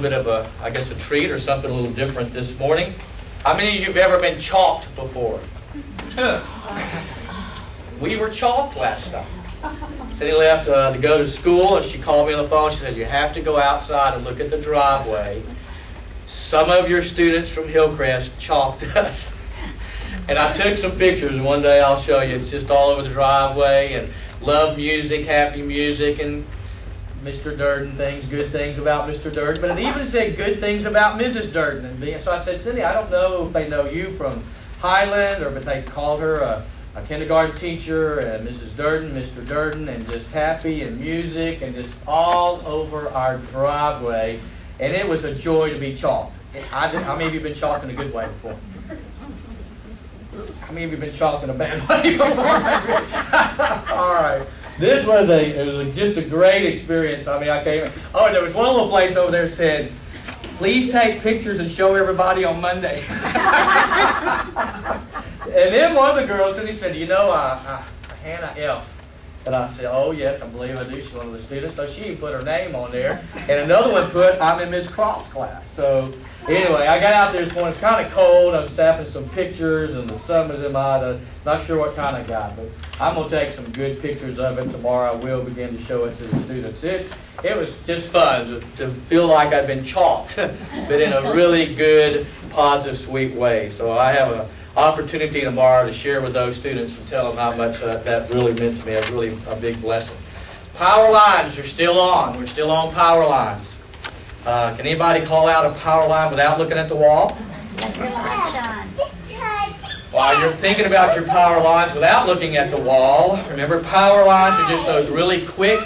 bit of a, I guess, a treat or something a little different this morning. How many of you have ever been chalked before? we were chalked last night. Cindy left uh, to go to school, and she called me on the phone. She said, "You have to go outside and look at the driveway. Some of your students from Hillcrest chalked us." and I took some pictures, and one day I'll show you. It's just all over the driveway, and love music, happy music, and Mr. Durden things, good things about Mr. Durden, but it even said good things about Mrs. Durden. And so I said, Cindy, I don't know if they know you from Highland or if they called her a, a kindergarten teacher, and Mrs. Durden, Mr. Durden, and just happy and music and just all over our driveway. And it was a joy to be chalked. I just, how many of you been chalked in a good way before? How many of you been chalked in a bad way before? all right. This was a it was a, just a great experience. I mean, I came. Oh, there was one little place over there said, "Please take pictures and show everybody on Monday." and then one of the girls and he said, "You know, uh, uh, Hannah F." And I said, "Oh yes, I believe I do." She's one of the students, so she put her name on there. And another one put, "I'm in Miss Croft's class." So Anyway, I got out there this morning. It's kind of cold. I was tapping some pictures, and the sun was in my. Not sure what kind of guy, but I'm going to take some good pictures of it tomorrow. I will begin to show it to the students. It, it was just fun to, to feel like I've been chalked, but in a really good, positive, sweet way. So I have an opportunity tomorrow to share with those students and tell them how much uh, that really meant to me. It's really a big blessing. Power lines are still on. We're still on power lines. Uh, can anybody call out a power line without looking at the wall? While you're thinking about your power lines without looking at the wall, remember power lines are just those really quick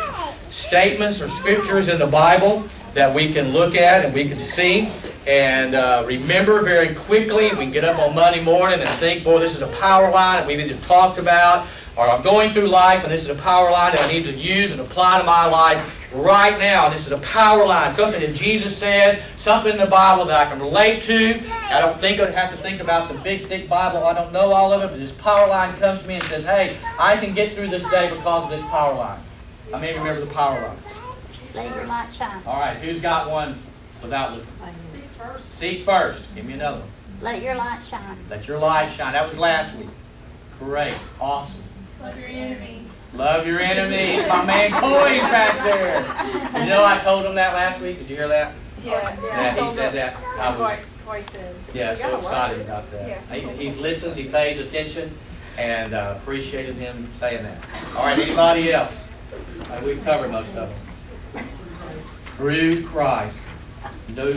statements or scriptures in the Bible that we can look at and we can see and uh, remember very quickly. We can get up on Monday morning and think, boy, this is a power line that we've either talked about or I'm going through life and this is a power line that I need to use and apply to my life right now. This is a power line, something that Jesus said, something in the Bible that I can relate to. I don't think I'd have to think about the big, thick Bible. I don't know all of it, but this power line comes to me and says, hey, I can get through this day because of this power line. I may remember the power lines. Let your light shine. All right, who's got one without looking? Seek first. Seek first. Give me another one. Let your light shine. Let your light shine. That was last week. Great. Awesome. Love your enemies. Love your enemies. My man Coy's back there. You know I told him that last week. Did you hear that? Yeah, yeah. he said that. I was. Coy said. Yeah, so excited about that. Yeah. He, he listens. He pays attention, and uh, appreciated him saying that. All right. Anybody else? Uh, we've covered most of them. Through Christ,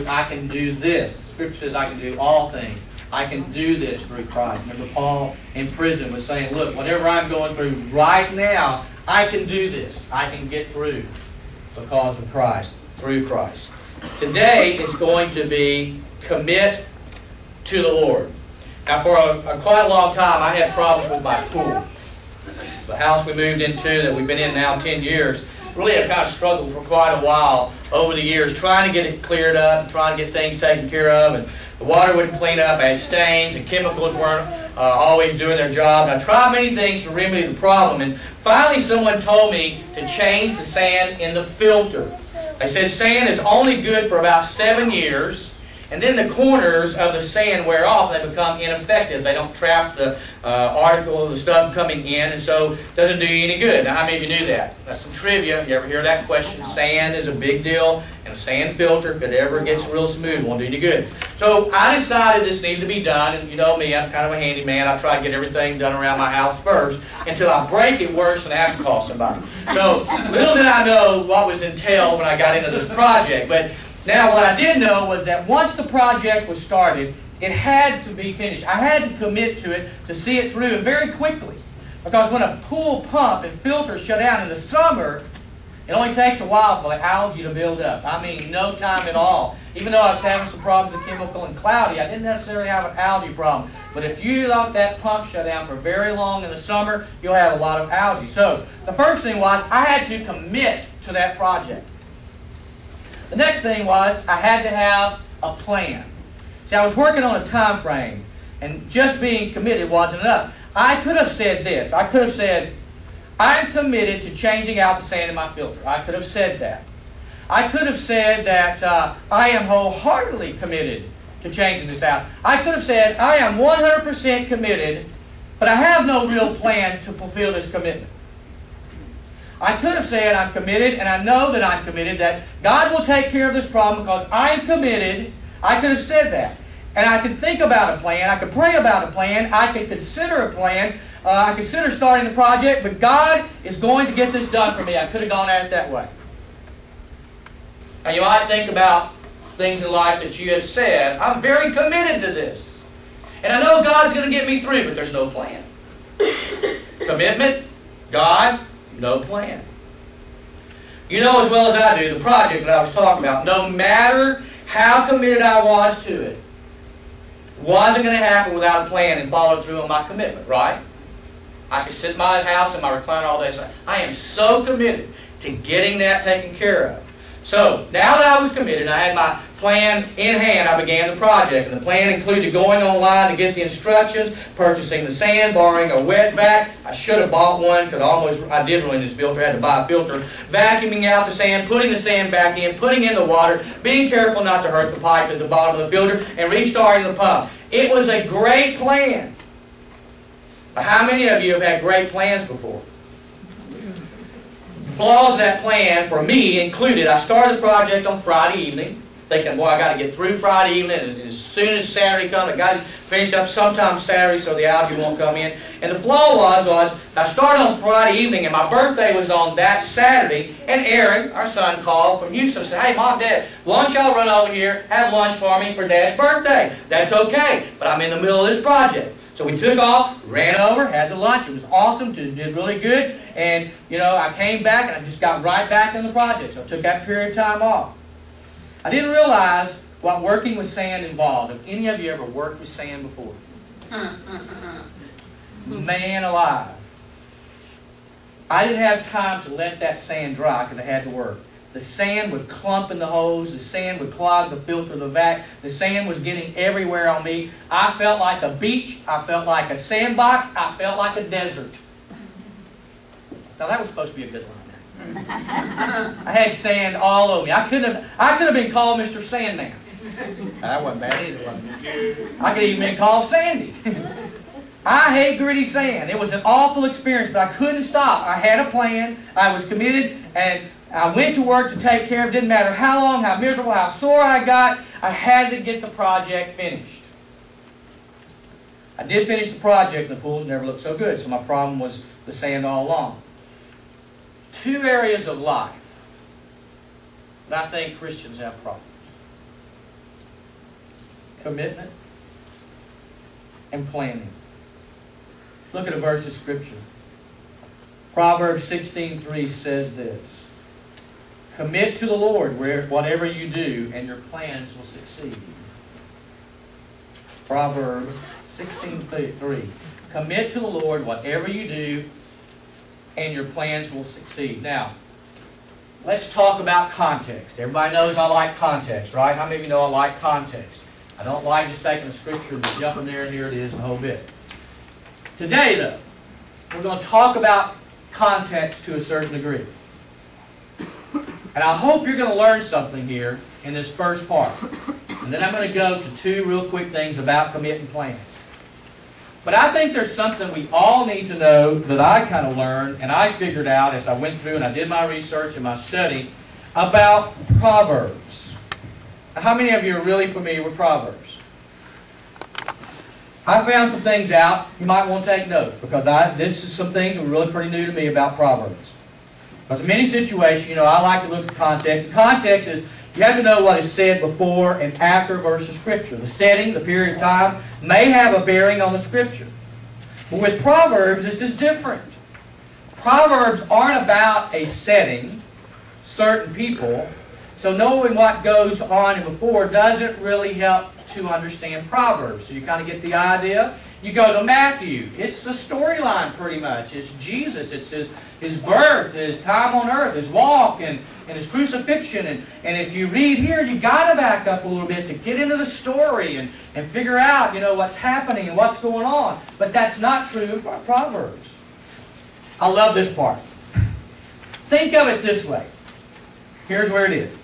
I can do this. The Scripture says I can do all things I can do this through Christ. Remember, Paul in prison was saying, Look, whatever I'm going through right now, I can do this. I can get through because of Christ, through Christ. Today is going to be commit to the Lord. Now, for a, a quite a long time, I had problems with my pool. The house we moved into that we've been in now 10 years, really have kind of struggled for quite a while over the years, trying to get it cleared up, trying to get things taken care of. And the water wouldn't clean up. I had stains and chemicals weren't uh, always doing their job. I tried many things to remedy the problem. And finally someone told me to change the sand in the filter. They said sand is only good for about seven years. And then the corners of the sand wear off and they become ineffective. They don't trap the uh, article, the stuff coming in, and so it doesn't do you any good. Now, how many of you knew that? That's some trivia. You ever hear that question? Sand is a big deal, and a sand filter, if it ever gets real smooth, won't do you any good. So I decided this needed to be done, and you know me, I'm kind of a handyman. I try to get everything done around my house first until I break it worse and I have to call somebody. So little did I know what was entailed when I got into this project, but now, what I did know was that once the project was started, it had to be finished. I had to commit to it to see it through, and very quickly. Because when a pool pump and filter shut down in the summer, it only takes a while for the algae to build up. I mean, no time at all. Even though I was having some problems with chemical and cloudy, I didn't necessarily have an algae problem. But if you let that pump shut down for very long in the summer, you'll have a lot of algae. So the first thing was I had to commit to that project. The next thing was I had to have a plan. See, I was working on a time frame, and just being committed wasn't enough. I could have said this. I could have said, I'm committed to changing out the sand in my filter. I could have said that. I could have said that uh, I am wholeheartedly committed to changing this out. I could have said I am 100% committed, but I have no real plan to fulfill this commitment. I could have said I'm committed, and I know that I'm committed, that God will take care of this problem because I'm committed. I could have said that. And I could think about a plan. I could pray about a plan. I could consider a plan. Uh, I consider starting the project, but God is going to get this done for me. I could have gone at it that way. And you might think about things in life that you have said, I'm very committed to this. And I know God's going to get me through, but there's no plan. Commitment, God, no plan. You know as well as I do, the project that I was talking about, no matter how committed I was to it, wasn't going to happen without a plan and follow through on my commitment, right? I could sit in my house in my recliner all day and say, I am so committed to getting that taken care of. So, now that I was committed, I had my plan in hand, I began the project. And the plan included going online to get the instructions, purchasing the sand, borrowing a wet vac. I should have bought one because I almost, I did ruin this filter, I had to buy a filter. Vacuuming out the sand, putting the sand back in, putting in the water, being careful not to hurt the pipes at the bottom of the filter, and restarting the pump. It was a great plan. But how many of you have had great plans before? Flaws of that plan, for me included, I started the project on Friday evening, thinking, boy, I got to get through Friday evening, and as soon as Saturday comes, I got to finish up sometime Saturday so the algae won't come in. And the flaw was, was I started on Friday evening, and my birthday was on that Saturday, and Aaron, our son, called from Houston and said, hey, Mom, Dad, why don't y'all run over here, have lunch for me for Dad's birthday? That's okay, but I'm in the middle of this project. So we took off, ran over, had the lunch. It was awesome, did really good. And, you know, I came back and I just got right back in the project. So I took that period of time off. I didn't realize what working with sand involved. Have any of you ever worked with sand before? Man alive. I didn't have time to let that sand dry because I had to work. The sand would clump in the hose. The sand would clog the filter, the vac. The sand was getting everywhere on me. I felt like a beach. I felt like a sandbox. I felt like a desert. Now that was supposed to be a good line. I had sand all over me. I could have, I could have been called Mr. Sandman. That wasn't bad either, was it? I could even been called Sandy. I hate gritty sand. It was an awful experience, but I couldn't stop. I had a plan. I was committed, and I went to work to take care of it. Didn't matter how long, how miserable, how sore I got. I had to get the project finished. I did finish the project, and the pools never looked so good, so my problem was the sand all along. Two areas of life that I think Christians have problems. Commitment and planning. Look at a verse of Scripture. Proverbs 16.3 says this. Commit to the Lord where, whatever you do, and your plans will succeed. Proverbs 16.3. Commit to the Lord whatever you do, and your plans will succeed. Now, let's talk about context. Everybody knows I like context, right? How many of you know I like context? I don't like just taking a scripture and jumping there and here it is the whole bit. Today, though, we're going to talk about context to a certain degree. And I hope you're going to learn something here in this first part. And then I'm going to go to two real quick things about committing plans. But I think there's something we all need to know that I kind of learned and I figured out as I went through and I did my research and my study about Proverbs. How many of you are really familiar with Proverbs? I found some things out. You might want to take note because I, this is some things that were really pretty new to me about Proverbs. Because in many situations, you know, I like to look at context. Context is you have to know what is said before and after a verse of Scripture. The setting, the period of time, may have a bearing on the Scripture. But with Proverbs, this is different. Proverbs aren't about a setting, certain people, so knowing what goes on and before doesn't really help to understand Proverbs. So you kind of get the idea. You go to Matthew. It's the storyline pretty much. It's Jesus. It's his, his birth, his time on earth, his walk, and, and his crucifixion. And, and if you read here, you got to back up a little bit to get into the story and, and figure out, you know, what's happening and what's going on. But that's not true of Proverbs. I love this part. Think of it this way. Here's where it is.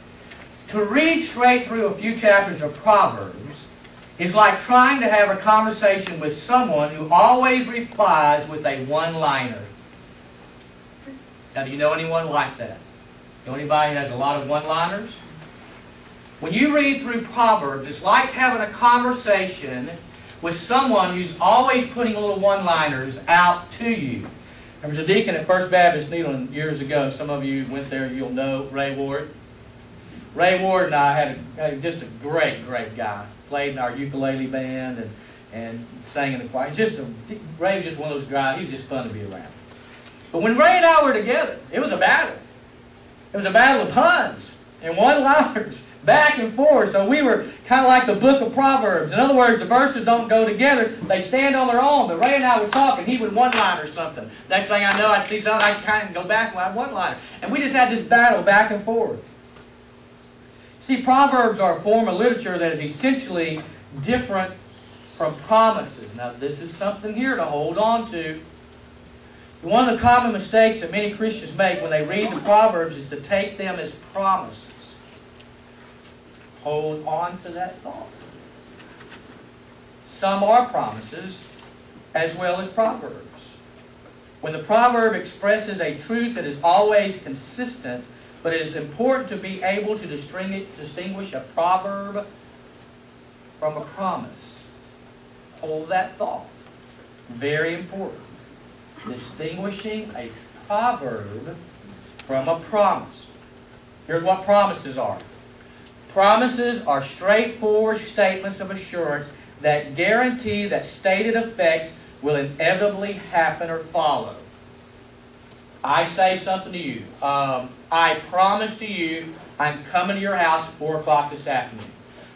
To read straight through a few chapters of Proverbs is like trying to have a conversation with someone who always replies with a one-liner. Now, do you know anyone like that? Know anybody who has a lot of one-liners? When you read through Proverbs, it's like having a conversation with someone who's always putting little one-liners out to you. There was a deacon at First Baptist Nederland years ago. Some of you went there, you'll know Ray Ward. Ray Ward and I had, a, had just a great, great guy. Played in our ukulele band and, and sang in the choir. Just a, Ray was just one of those guys, he was just fun to be around. But when Ray and I were together, it was a battle. It was a battle of puns and one-liners, back and forth. So we were kind of like the book of Proverbs. In other words, the verses don't go together. They stand on their own. But Ray and I would talk, and he would one-liner something. Next thing I know, I'd see something, I'd kind of go back and I'd one-liner. And we just had this battle back and forth. See, Proverbs are a form of literature that is essentially different from promises. Now, this is something here to hold on to. One of the common mistakes that many Christians make when they read the Proverbs is to take them as promises. Hold on to that thought. Some are promises as well as proverbs. When the proverb expresses a truth that is always consistent, but it is important to be able to distinguish a proverb from a promise. Hold that thought. Very important distinguishing a proverb from a promise. Here's what promises are. Promises are straightforward statements of assurance that guarantee that stated effects will inevitably happen or follow. I say something to you. Um, I promise to you I'm coming to your house at 4 o'clock this afternoon.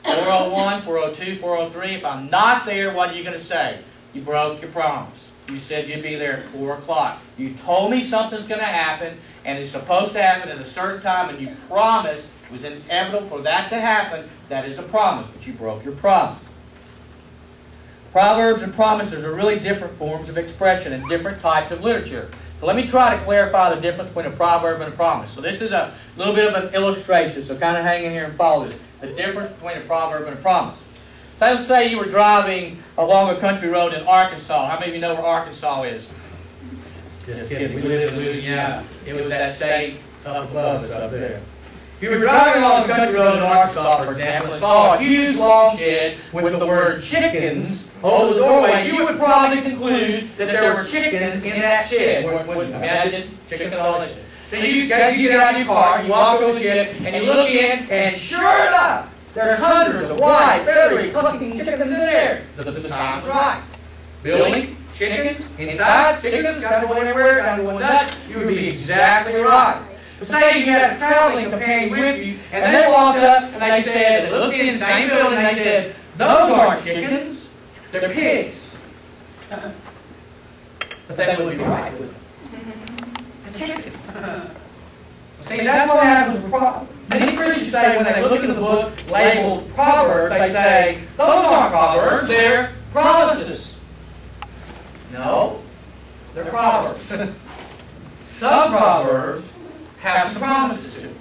401, 402, 403. If I'm not there, what are you going to say? You broke your promise. You said you'd be there at 4 o'clock. You told me something's going to happen, and it's supposed to happen at a certain time, and you promised it was inevitable for that to happen. That is a promise, but you broke your promise. Proverbs and promises are really different forms of expression and different types of literature. So let me try to clarify the difference between a proverb and a promise. So this is a little bit of an illustration, so kind of hang in here and follow this. The difference between a proverb and a promise. So let's say you were driving along a country road in Arkansas. How many of you know where Arkansas is? Just kidding. We live in Louisiana. It was that state up above us up there. If you were driving along a country road in Arkansas, for example, and saw a huge long shed with the word chickens over the doorway, you would probably conclude that there were chickens in that shed. Wouldn't you? Yeah, just chickens shed. So you, you get out of your car, you walk over the shed, and you look in, and sure enough, there's hundreds of white, feathery, clucking chickens in there. The, the, the sound's right. Building, chickens, inside, chickens, kind of going everywhere, kind of going nuts. You would be exactly right. But say you had a traveling companion with you, and they walked up and they said, they looked in the same building, and they said, those aren't chickens, they're pigs. but they wouldn't be right with them. The chicken. See, that's what happens with Proverbs. Many Christians say when they look in the book labeled Proverbs, they say, those aren't Proverbs, they're promises. No, they're Proverbs. some Proverbs have some promises to them,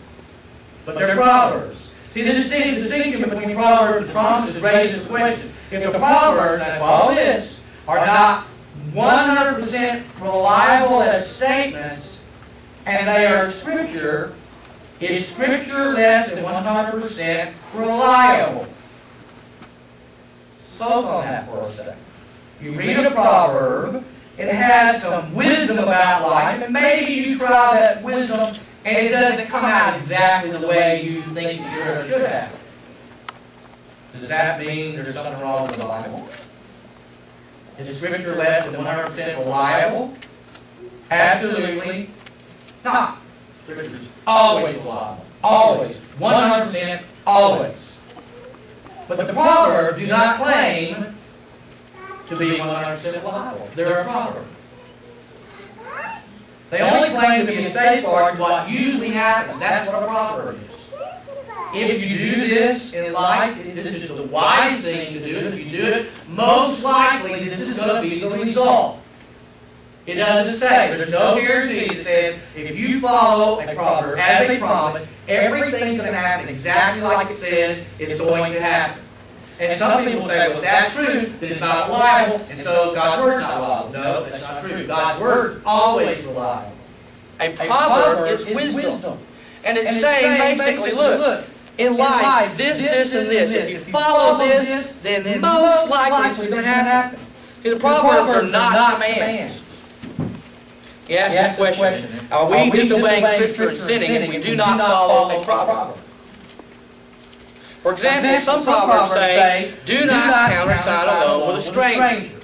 but they're Proverbs. See, the distinction between Proverbs and promises raises the question. If the Proverbs, and all this, are not 100% reliable as statements, and they are Scripture, is Scripture less than 100% reliable? Soak on that for a second. You read a proverb, it has some wisdom about life, and maybe you try that wisdom and it doesn't come out exactly the way you think it should should have. Does that mean there's something wrong with the Bible? Is Scripture less than 100% reliable? Absolutely not. Always reliable. Always. 100% always. But the Proverbs do not claim to be 100% reliable. They're a proverb. They only claim to be a safeguard to what usually happens. That's what a proverb is. If you do this in life, this is the wise thing to do. If you do it, most likely this is going to be the result. It doesn't say, there's no guarantee that says, if you follow a proverb as a promise, everything's gonna happen exactly like it says it's going to happen. And some people say, well, that's true, then it's not reliable, and so God's word's not reliable. No, that's not true. God's word always reliable. A proverb is wisdom. And it's saying basically, look, in life, this, this, and this. If you follow this, then most likely it's going to happen. See, the Proverbs are not commands. He asks this question, are we disobeying Scripture and sinning if we do not follow a proverb? For example, some proverbs say, do not countersign a loan with a stranger.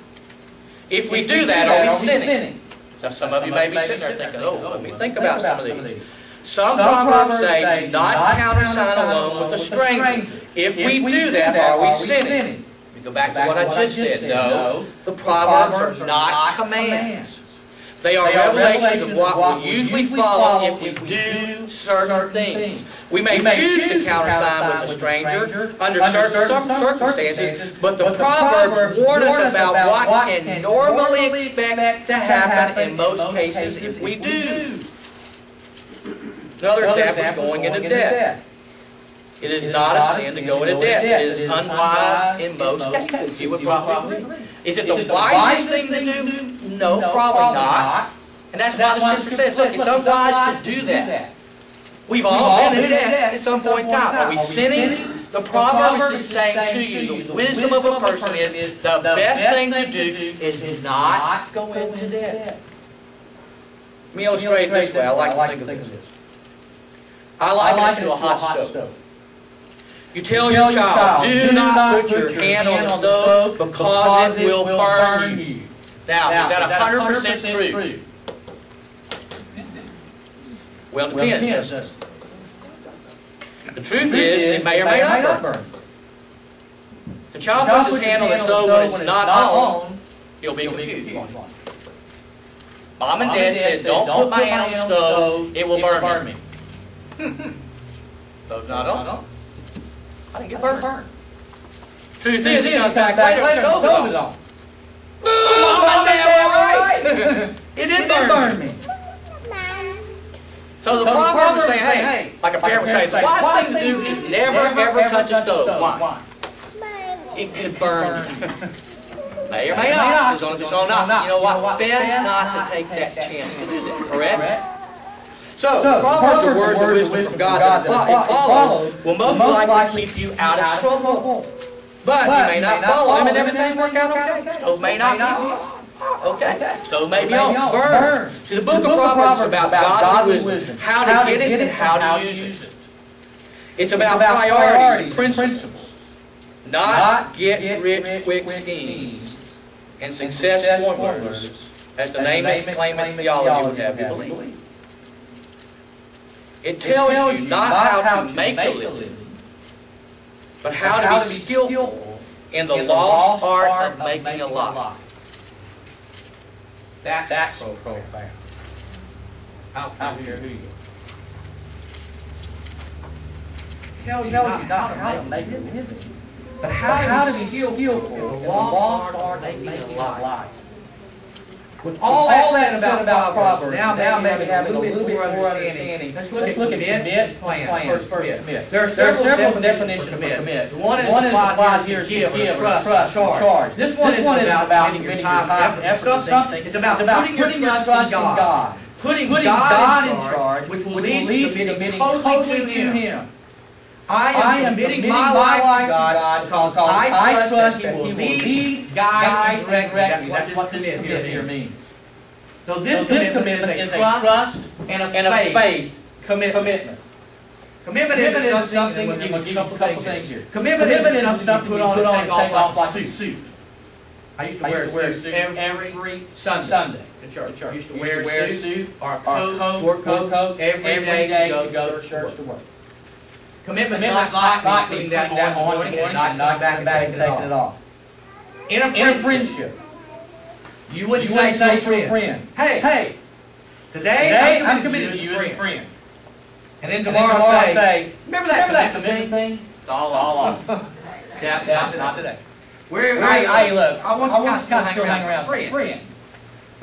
If we do that, are we sinning? Now, some of you may be sitting there thinking, oh, let me think about some of these. Some proverbs say, do not countersign a loan with a stranger. If we do that, are we sinning? We go back to what I just said. No, the proverbs are not commands. They are revelations of what we'll usually follow if we do certain things. We may choose to countersign with a stranger under certain cir- circumstances, but the Proverbs warn us about what can normally expect to happen in most cases if we do. Another example is going into debt. It is not a sin to go into debt. It is unwise in most cases. You would probably agree. Is it the wisest thing to do? No, probably not. And that's why the scripture says, look, it's unwise to do that. We've all been in debt at some point in time. Are we sinning? The proverb is saying to you, the wisdom of a person is, the best thing to do is not go into debt. Let me illustrate it this way. I like to think of this. I liken it to a hot stove. You tell your child, do not put your hand on the stove because it will burn you. Now, is that hundred percent true? Well, it depends. doesn't it? The truth is, it may or may not burn. If the child puts his hand on the stove when it's not on, he'll be confused. Mom and dad said, don't put my hand on the stove, it will burn me. Stove's not on. I didn't get burned. Truth is, it comes back later, the stove is on. Mom and dad were right. It did burn me. So the proverb is saying, hey, like a parent would say, the wise thing to do is never, ever touch a stove. Why? It could burn. May or may not, as long as it's on not. You know what? Best not to take that chance to do that, correct? So, Proverbs are words of wisdom from God that if followed will most likely keep you out of trouble. But you may not follow them and everything work out okay. Stove may not be Okay. Stove may be on, burn. See, the book of Proverbs is about godly wisdom, how to get it and how to use it. It's about priorities and principles, not get rich quick schemes. and success formulas, as the name it, claim it theology would have you believe. It tells you not how to make a living, but how to be skillful in the lost art of making a life. That's, That's so profound. I don't care who you are. Tells you not how to make it living, but how to be skillful in the lost art of making a life. With all that said about Proverbs, now, now maybe have a little bit more understanding. Let's look at commit, commit, plan, first, first commit. There are several definitions of commit. The one is applied here is to give, trust, charge. This one is about committing your time, effort, something. It's about putting your trust in God. Putting God in charge, which will lead to committing totally to Him. I am committing my life to God because I trust that He will lead, guide, and direct me. That's what this commit here means. So this this commitment is a trust and a faith commitment. Commitment isn't something, you can a couple things here. Commitment isn't something you put on and take off like a suit. I used to wear a suit every Sunday in church. I used to wear a suit or a coat, work coat every day to go to church to work. Commitment's not like me putting that that morning and not coming back and taking it off. In a friendship, you wouldn't say to a friend, hey, hey, today I'm committed to you as a friend. And then tomorrow I say, remember that commitment thing? It's all off. Yeah, not today. Where, hey, hey, look, I want you to kind of still hang around. A friend.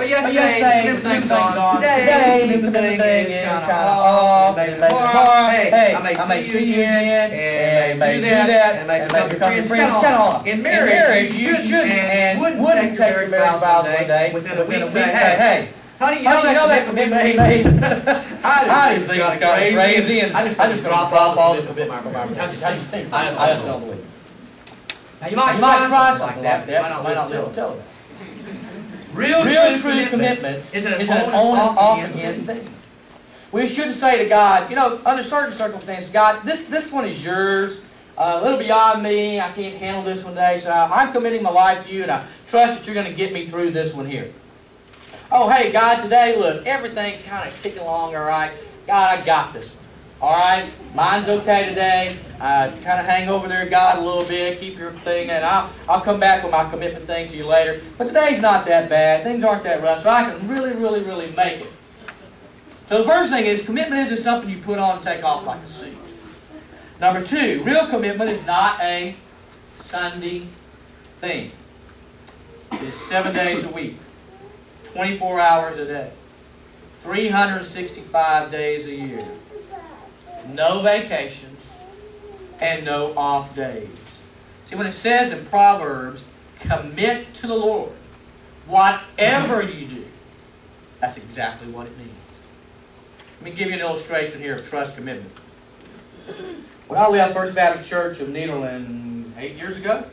But yesterday, everything's on. Today, everything is kind of off. Maybe tomorrow, hey, I may see you again, and maybe do that, and maybe become your friends. It's kind of off. In marriage, you shouldn't and wouldn't take your marriage vows one day, within a week, say, hey, hey, Honey, you know that commitment we made. I just think it's kind of crazy, and I just, I just drop off. All the commitment from our. I just, I just think, I just, I just don't believe. it. Now, you might try something like that, why not tell tell them? Real, true commitment is an on and off again thing. We shouldn't say to God, you know, under certain circumstances, God, this, this one is yours. Uh, a little beyond me. I can't handle this one day, so I'm committing my life to you, and I trust that you're going to get me through this one here. Oh, hey, God, today, look, everything's kind of ticking along all right. God, I got this one. All right, mine's okay today. Uh, kind of hang over there, God, a little bit. Keep your thing, and I'll, I'll come back with my commitment thing to you later. But today's not that bad. Things aren't that rough, so I can really, really, really make it. So the first thing is, commitment isn't something you put on and take off like a suit. Number two, real commitment is not a Sunday thing. It is seven days a week. 24 hours a day, 365 days a year, no vacations, and no off days. See, when it says in Proverbs, commit to the Lord, whatever you do, that's exactly what it means. Let me give you an illustration here of trust commitment. When I left First Baptist Church of Nederland eight years ago,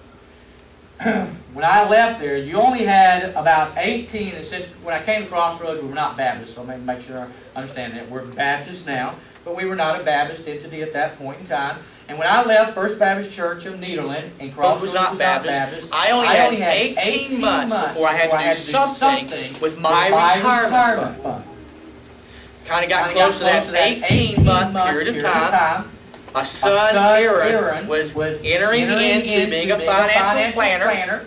when I left there, you only had about 18, and since when I came to Crossroads, we were not Baptist, so let me make sure I understand that. We're Baptists now, but we were not a Baptist entity at that point in time. And when I left First Baptist Church of Nederland, and Crossroads was not Baptist. I only had 18 months before I had to do something with my retirement fund. Kind of got close to that 18-month period of time. My son, Aaron, was, was entering, entering into, into being a financial, financial planner. planner.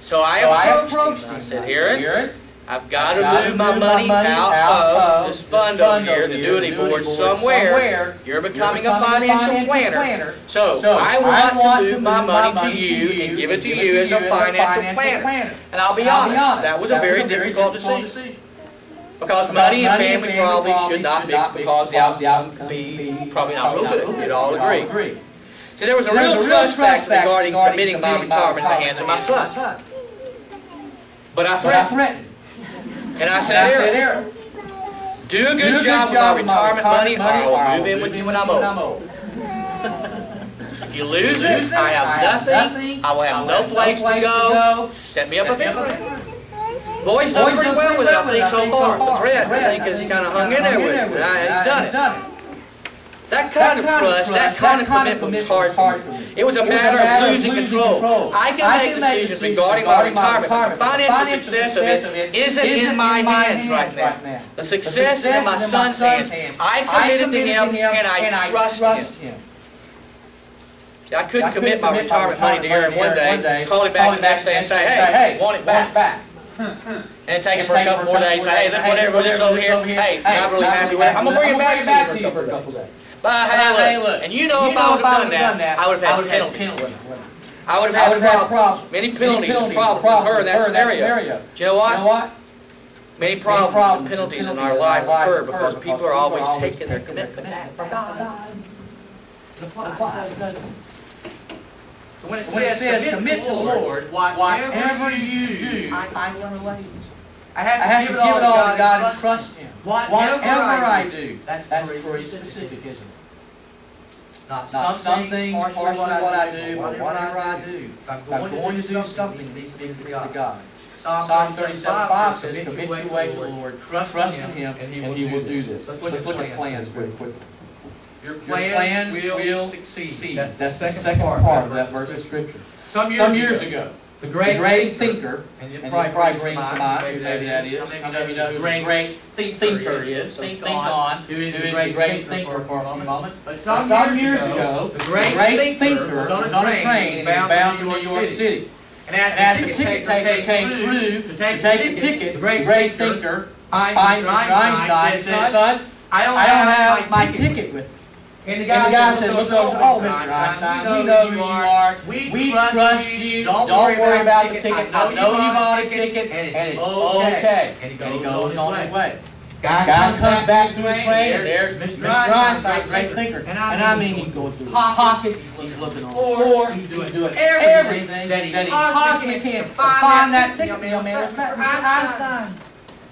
So I so approached, I approached him. I said, Aaron, Aaron I've got to move my money out, out of this fund over here, the annuity board somewhere. You're becoming a financial planner. So, so I want, want to move my money to you and give it to you as a financial planner. And I'll be honest, that was a very difficult decision. Because money and family probably should not mix because the outcome can be probably not real good. We'd all agree. So there was a real trust factor regarding committing my retirement in the hands of my son. But I threatened. And I said, Aaron, do a good job with my retirement money or I will move in with you when I'm old. If you lose it, I have nothing. I will have no place to go. Set me up a bit. Boy's done pretty well with it, I think, so far. The threat, I think, has kind of hung in there with it. He's done it. That kind of trust, that kind of commitment was hard for me. It was a matter of losing control. I can make decisions regarding my retirement, but the financial success of it isn't in my hands right now. The success is in my son's hands. I committed to him, and I trust him. I couldn't commit my retirement money to Aaron one day, call him back the next day and say, hey, want it back. And take it for a couple more days, say, hey, is this whatever, this over here? Hey, not really happy with it. I'm gonna bring it back to you for a couple days. But hey, look, and you know if I would have done that, I would have had penalties. I would have had problems, many penalties. and problems with her in that scenario. Do you know what? Many problems and penalties in our life occur because people are always taking their commitment back from God. So when it says, says commit to the Lord, whatever you do, I relate. I have to, I have give, to give it all to God and trust Him. Whatever, whatever I do, that's, that's pretty specific, isn't it? Not, Not some things, partially what, what I do, but whatever I do. If I'm going, going to do something, it needs to be to God. Psalm 37 says, commit your way to the Lord, trust in Him, and He will do this. Let's look at plans very quickly. Your plans, will, will succeed. That's, that's the second part, of that verse of Scripture. Some years ago, the great, great thinker, and it probably, probably brings to mind who maybe that is. Of you know the great thinker is? Think on, who is the great, great thinker for a moment. But some years ago, the great great thinker was on a train and bound to New York City. And as the ticket taker came through to take the ticket, the great thinker, Einstein, said, son, I don't have my ticket with me. And the guy said, look over, oh, Mr. Einstein, we know who you are. We trust you. Don't worry about the ticket. I know you bought a ticket and it's okay. And he goes on his way. Guy comes back to the train and there's Mr. Einstein, great thinker. And I mean, he goes through pockets, he's looking on the floor, he's doing everything that he possibly can to find that ticket mailman. Mr. Einstein.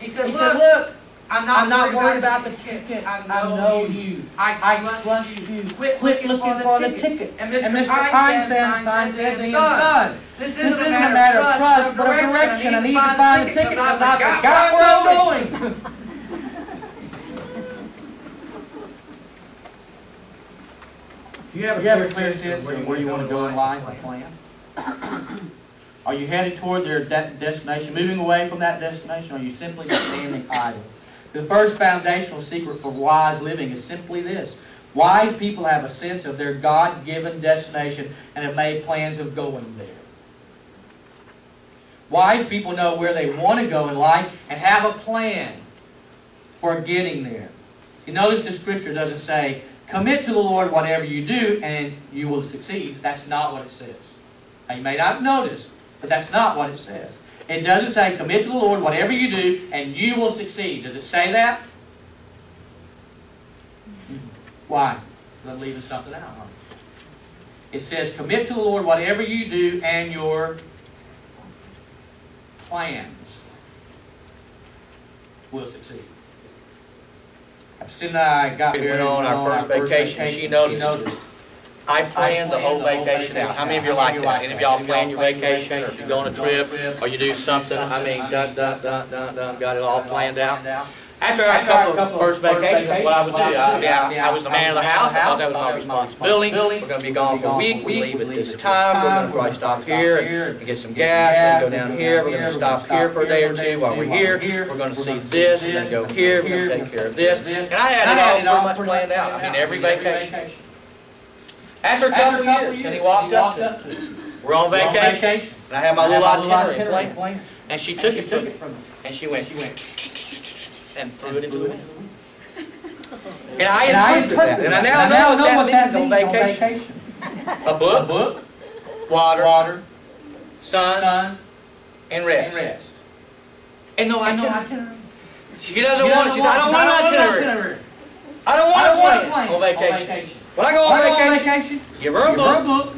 He He said, look, look, I'm I'm not worried about the ticket. ticket. I know you. I I trust you. Quit Quit looking for the ticket. And And Mr. Mr. Einstein Einstein said to his son, son, This this isn't a matter of trust, but of direction. I need to find the ticket because I forgot where I'm going. Do you have a clear sense of where you want to go in life, a plan? Are you headed toward their de- destination, moving away from that destination, or are you simply standing idle? The first foundational secret for wise living is simply this. Wise people have a sense of their God-given destination and have made plans of going there. Wise people know where they want to go in life and have a plan for getting there. You notice the scripture doesn't say, commit to the Lord whatever you do and you will succeed. That's not what it says. Now you may not notice, but that's not what it says. It doesn't say, commit to the Lord whatever you do and you will succeed. Does it say that? Why? I'm leaving something out. huh? It says, commit to the Lord whatever you do and your plans will succeed. Since uh, I got We married went on our first vacation, she noticed I plan the whole vacation out. How many of you like that? Any of y'all plan your vacation, or if you go on a trip, or you do something, I mean, dun, dun, dun, dun, dun, got it all planned out? After I got a couple of first vacations, what I would do. I, yeah, I was the man of the house, I thought that was my responsibility. We're gonna be gone for a week, we leave at this time, we're gonna probably stop here and get some gas, we're gonna go down here, we're gonna stop here for a day or two while we're here, we're gonna see this, we're gonna go here, we're gonna take care of this. And I had it all pretty much planned out, I mean, every vacation. After a couple of years, and he walked up to me, we're on vacation, and I had my little itinerary planned, and she took it from me, and she went, and threw it into the wind. And I interpreted that, and I now know what that means on vacation. A book, book, water, water, sun, sun, and and rest. rest. And no And no itinerary. She doesn't want it, she says, I don't want an itinerary. I don't want a plan on vacation. When I go on vacation, give her a book,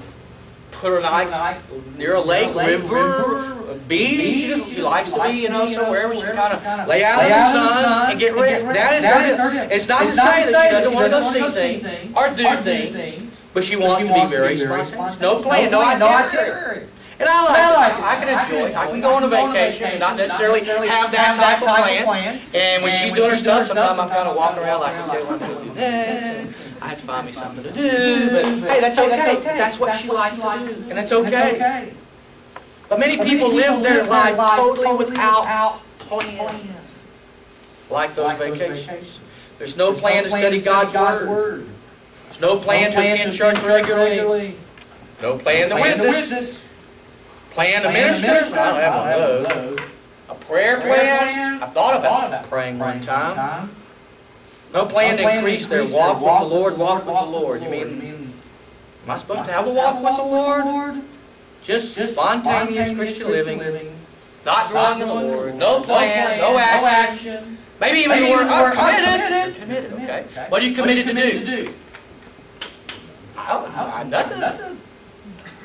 put her night near a lake, river, a beach, she just- she likes to be, you know, somewhere where she can kind of lay out in the sun and get rest. That is her, it's not to say that she doesn't want to go see things or do things, but she wants to be very spontaneous. No plan, no itinerary. And I like it. I can enjoy it. I can go on a vacation and not necessarily have that type of plan. And when she's doing her stuff, sometimes I'm kind of walking around like, okay, I'm going to do this. and I have to find me something to do. But hey, that's okay. That's what she likes to do. And that's okay. But many people live their life totally without plans. Like those vacations. There's no plan to study God's Word. There's no plan to attend church regularly. No plan to witness. Plan to minister. I don't have one of those. A prayer plan. I've thought about praying one time. No plan to increase their walk with the Lord, walk with the Lord. You mean, am I supposed to have a walk with the Lord? Just spontaneous Christian living, not growing in the Lord, no plan, no action. Maybe even the word, I'm committed. Committed, okay. What are you committed to do? I, I, nothing.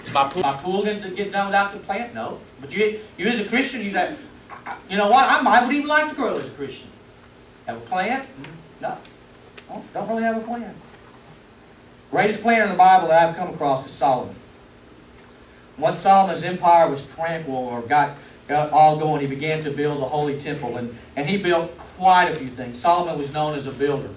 Is my pool, my pool going to get done without the plant? No. But you, you as a Christian, you say, "I- I- you know what, I might would even like to grow as a Christian. Have a plant? Mm-hmm. No. Don't- really have a plan. Greatest planner in the Bible that I've come across is Solomon. Once Solomon's empire was tranquil or got, got all going, he began to build the holy temple, and, and he built quite a few things. Solomon was known as a builder.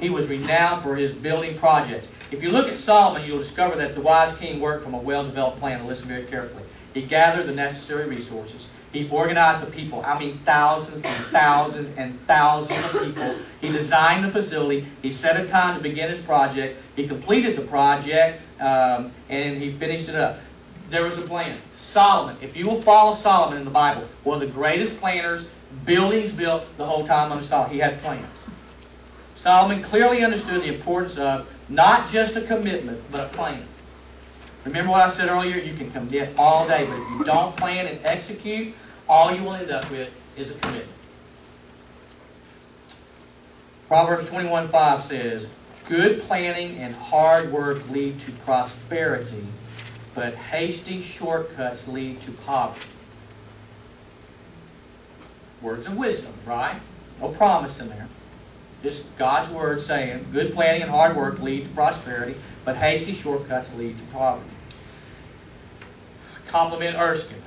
He was renowned for his building projects. If you look at Solomon, you'll discover that the wise king worked from a well-developed plan. Listen very carefully. He gathered the necessary resources. He organized the people. I mean, thousands and thousands and thousands of people. He designed the facility. He set a time to begin his project. He completed the project, um, and he finished it up. There was a plan. Solomon, if you will follow Solomon in the Bible, one of the greatest planners, buildings built the whole time under Solomon. He had plans. Solomon clearly understood the importance of Not just a commitment, but a plan. Remember what I said earlier? You can commit all day, but if you don't plan and execute, all you will end up with is a commitment. Proverbs twenty-one five says, "Good planning and hard work lead to prosperity, but hasty shortcuts lead to poverty." Words of wisdom, right? No promise in there. Just God's word saying, good planning and hard work lead to prosperity, but hasty shortcuts lead to poverty. Compliment Erskine.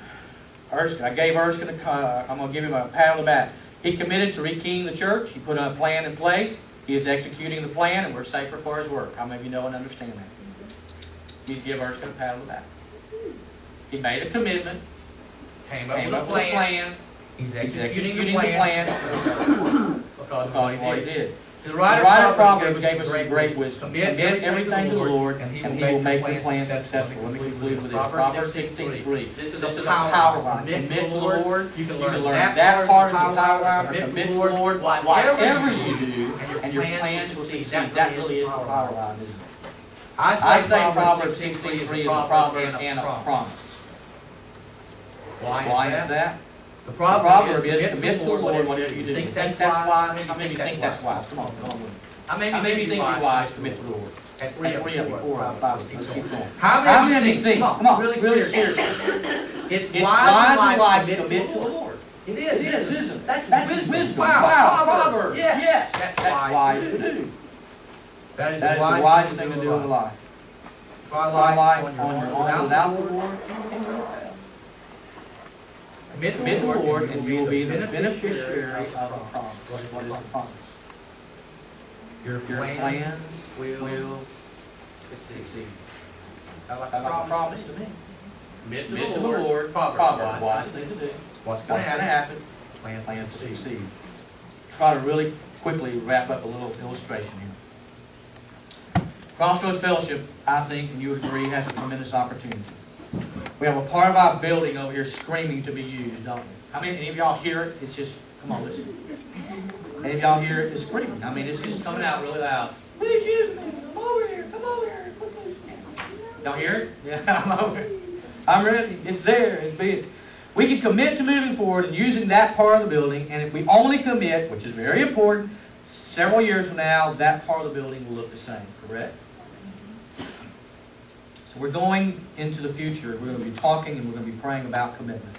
Erskine, I gave Erskine a, co- I'm gonna give him a pat on the back. He committed to rekeying the church, he put a plan in place, he is executing the plan, and we're safer for his work. How many of you know and understand that? You give Erskine a pat on the back. He made a commitment, Came came up with a plan, He's he's executing executing the the plan. plan, Because because of what he did. The The writer writer of Proverbs gave us some great wisdom. Commit everything to the Lord, and He will make the plans successful. Let me conclude with this. Proverbs sixteen three. This is a power line. Commit to the Lord. You can learn that part of the power line, commit to the Lord, whatever you do, and your plans will succeed. That really is the power line, isn't it? I say Proverbs sixteen three is a proverb and a promise. Why is that? The proverb proverb is is commit to the Lord whatever you do. Think that's that's wise? How many think that's wise? Come on, come on. Many How many think you're wise? Commit to the Lord. At Three, three of you, four of five. Let's keep going. How How many many think? Come on, really really seriously. It's It's wise in life to commit to the Lord. It It is, is, isn't it? isn't it? That's That's wisdom. wisdom. Wow, Wow, Proverbs. Yes. Yes, That's that's wise to do. That is That is the wise thing to do in life. Try life on on your own without the Lord. Lord. Commit to the the Lord, and you will be the beneficiary of the promise. What is the promise? Your plans plans will succeed. succeed. I like Sound like a promise. promise to me. Commit to the Lord, Proverbs. Proverbs, wise thing to do. What's going gonna happen? Plan Plan to to succeed. succeed. Try to really quickly wrap up a little illustration here. Crossroads Fellowship, I think, and you would agree, has a tremendous opportunity. We have a part of our building over here screaming to be used, don't we? How many, any of y'all hear it? It's just, come on, listen. Any of y'all hear it? It's screaming. I mean, it's just coming out really loud. Please use me. Come over here. Come over here. quickly." Y'all hear it? Yeah, I'm over it. I'm ready. It's there. It's big. We can commit to moving forward and using that part of the building, and if we only commit, which is very important, several years from now, that part of the building will look the same, correct? We're going into the future, we're gonna be talking and we're gonna be praying about commitment.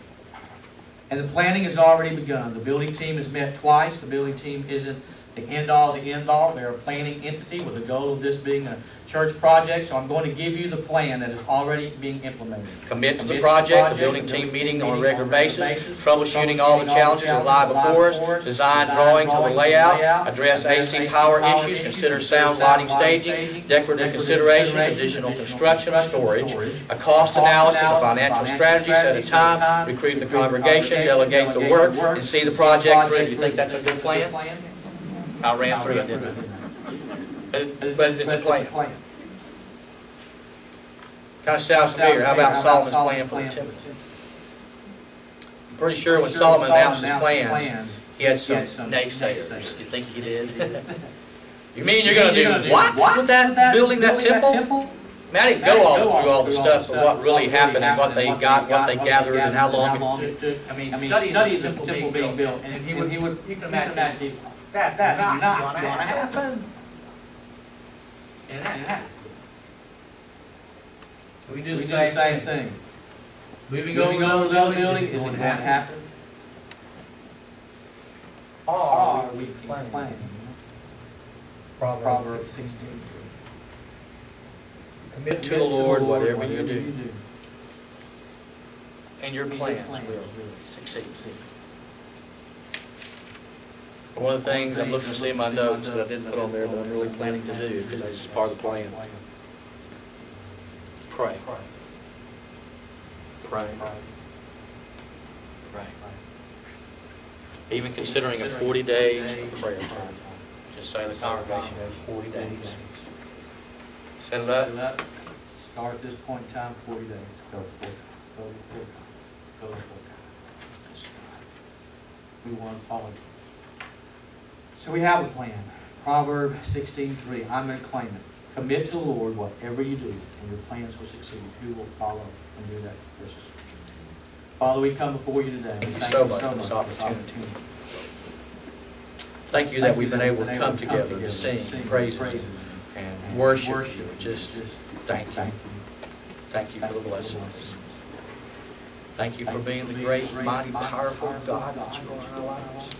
And the planning has already begun. The building team has met twice. The building team isn't the end-all, the end-all. They're a planning entity with the goal of this being a church project. So I'm going to give you the plan that is already being implemented. Commit to the Commit project, the building team meeting on a regular basis, troubleshooting all the challenges that lie before us, design drawings of the layout, address AC power issues, consider sound lighting staging, decorative considerations, additional construction, storage, a cost analysis, a financial strategy, set a time, recruit the congregation, delegate the work, and see the project through. You think that's a good plan? I ran through it, didn't I? But it's a plan. Kind of sounds familiar. How about Solomon's plan for the temple? I'm pretty sure when Solomon announced his plans, he had some naysayers. You think he did? You mean you're gonna do what with that, building that temple? I didn't go all through all the stuff of what really happened and what they got, what they gathered and how long it took. I mean, study the temple being built, and he would, he would, you can imagine, that's, that's not gonna happen. And that, We we do the same thing. Moving Moving over over to the building, is it going going to to happen? happen? Or Or we can plan. Proverbs Proverbs sixteen. Commit to the Lord whatever you do, and your plans will succeed. One of the things I'm looking to see in my notes that I didn't put on there, but I'm really planning to do, because it's part of the plan. Pray. Pray. Pray. Even considering a forty days of prayer time. Just say the congregation has forty days. Set it up. Start at this point in time, forty days, go for it, go for it, go. We want to follow. So we have a plan, Proverb sixteen three, I'm gonna claim it. commit to the Lord whatever you do, and your plans will succeed. Who will follow and do that, precious? Father, we come before you today. Thank you so much for this opportunity. Thank you that we've been able to come together to sing praises and worship you. Just thank you. Thank you for the blessings. Thank you for being the great, mighty, powerful God that you are in our lives.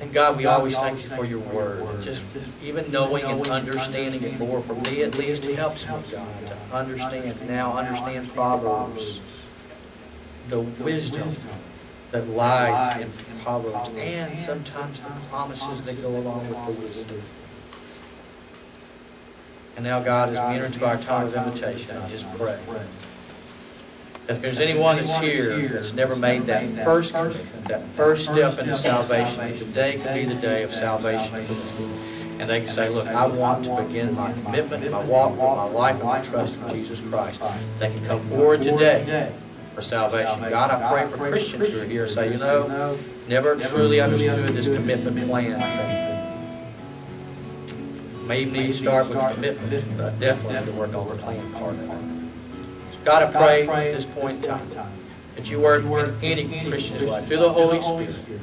And God, we always thank you for your word. And Just even knowing and understanding it more, for me at least, helps me, God, to understand, now understand Proverbs, the wisdom that lies in Proverbs, and sometimes the promises that go along with the wisdom. And now, God, as we enter into our time of invitation, I just pray if there's anyone that's here that's never made that first that first step into salvation, today could be the day of salvation. And they can say, look, I want to begin my commitment, my walk, my life, and my trust in Jesus Christ. They can come forward today for salvation. God, I pray for Christians who are here say, you know, never truly understood this commitment plan maybe May need to start with commitment, but definitely have to work on the plan part of it. God, I pray at this point in time that you work in any Christian's life through the Holy Spirit.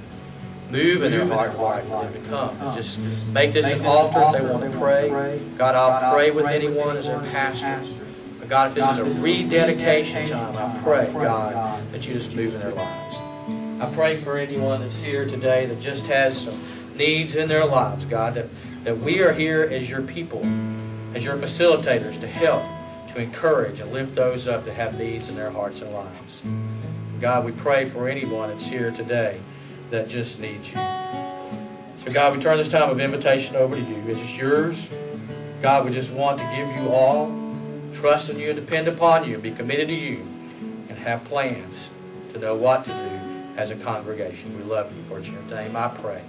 Move in their heart and life for them to come. Just make this an altar if they want to pray. God, I'll pray with anyone as their pastor. But God, if this is a rededication time, I pray, God, that you just move in their lives. I pray for anyone that's here today that just has some needs in their lives, God, that, that we are here as your people, as your facilitators to help, to encourage, and lift those up that have needs in their hearts and lives. God, we pray for anyone that's here today that just needs you. So, God, we turn this time of invitation over to you. It's yours. God, we just want to give you all, trust in you and depend upon you, be committed to you, and have plans to know what to do as a congregation. We love you. For it's in your name I pray.